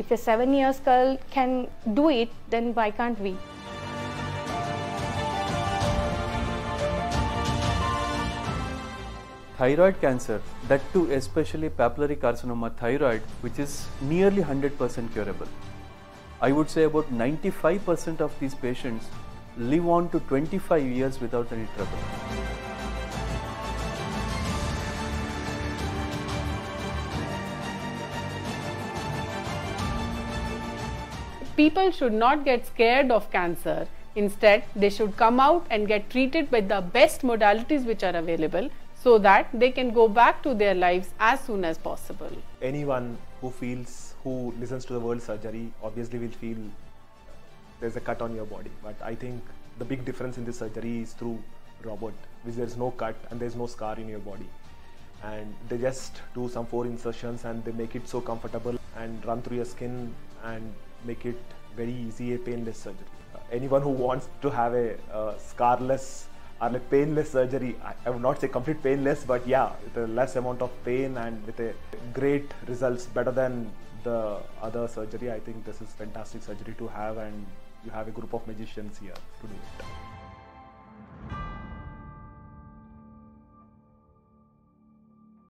If a seven years girl can do it, then why can't we? Thyroid cancer, that too especially papillary carcinoma thyroid, which is nearly 100% curable. I would say about 95% of these patients live on to 25 years without any trouble. People should not get scared of cancer. Instead, they should come out and get treated with the best modalities which are available so that they can go back to their lives as soon as possible. anyone who feels who listens to the word surgery obviously will feel there's a cut on your body but i think the big difference in this surgery is through robot which there's no cut and there's no scar in your body and they just do some four insertions and they make it so comfortable and run through your skin and make it very easy a painless surgery. Uh, anyone who wants to have a uh, scarless or a painless surgery I, I would not say complete painless but yeah with a less amount of pain and with a great results better than the other surgery i think this is fantastic surgery to have and you have a group of magicians here to do it